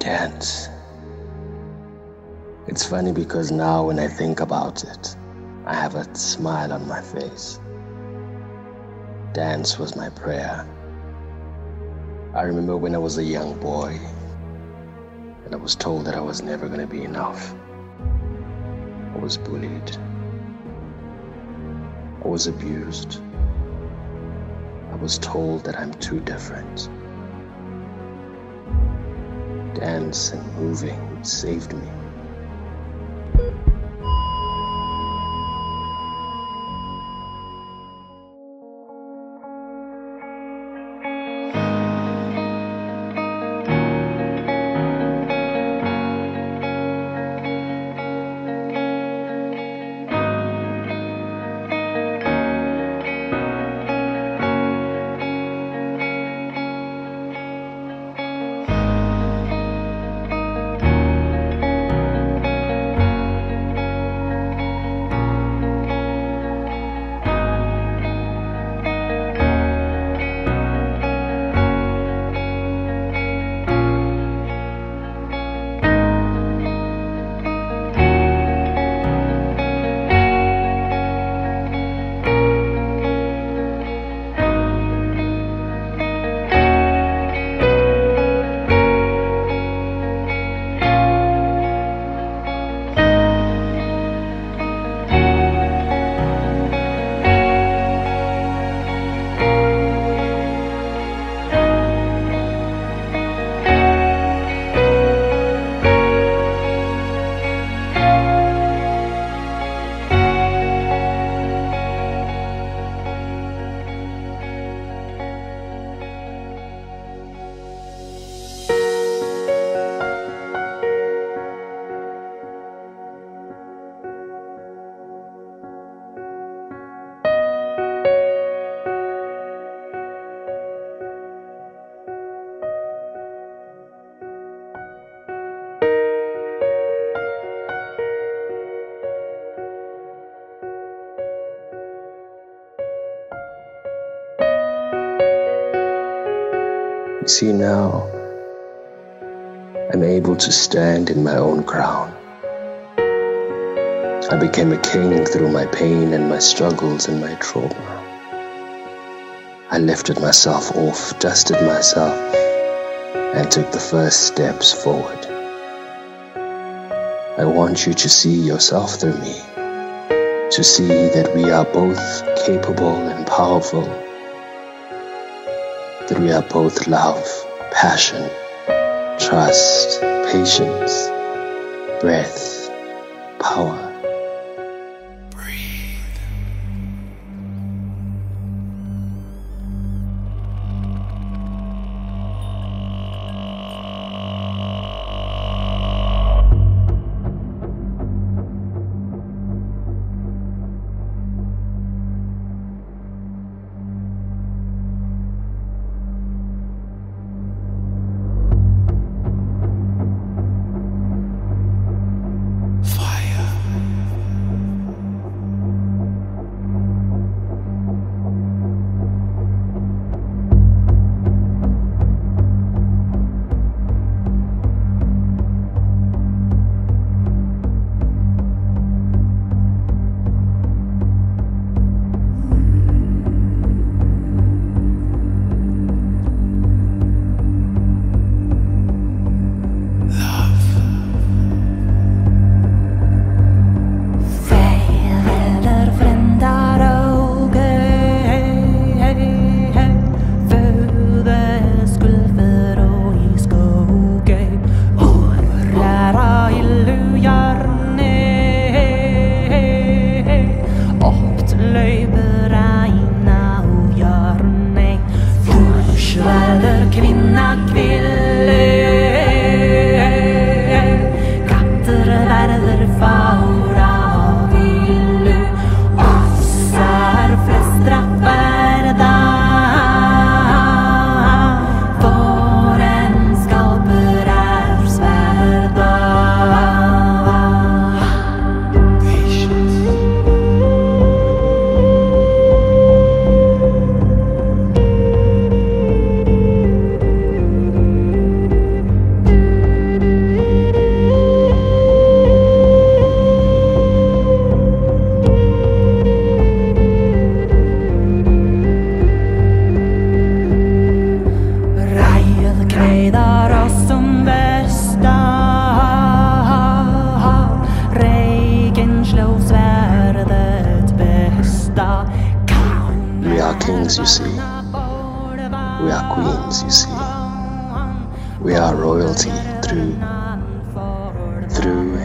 Dance. It's funny because now when I think about it, I have a smile on my face. Dance was my prayer. I remember when I was a young boy and I was told that I was never going to be enough. I was bullied. I was abused. I was told that I'm too different. Dance moving saved me. See, now I'm able to stand in my own crown. I became a king through my pain and my struggles and my trauma. I lifted myself off, dusted myself, and took the first steps forward. I want you to see yourself through me, to see that we are both capable and powerful that we are both love, passion, trust, patience, breath, power. not We are kings, you see. We are queens, you see. We are royalty through, through